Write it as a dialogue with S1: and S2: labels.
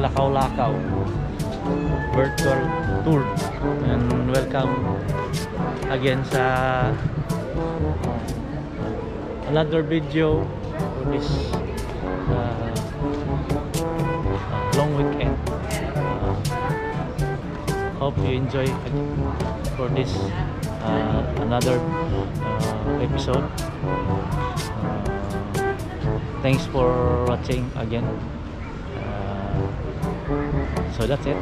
S1: Yahoo! naglakaw-lakaw. Virtual tour. And welcome again sa another video for this uh, long weekend. Uh, hope you enjoy for this uh, another uh, episode. Uh, thanks for watching again. So that's it.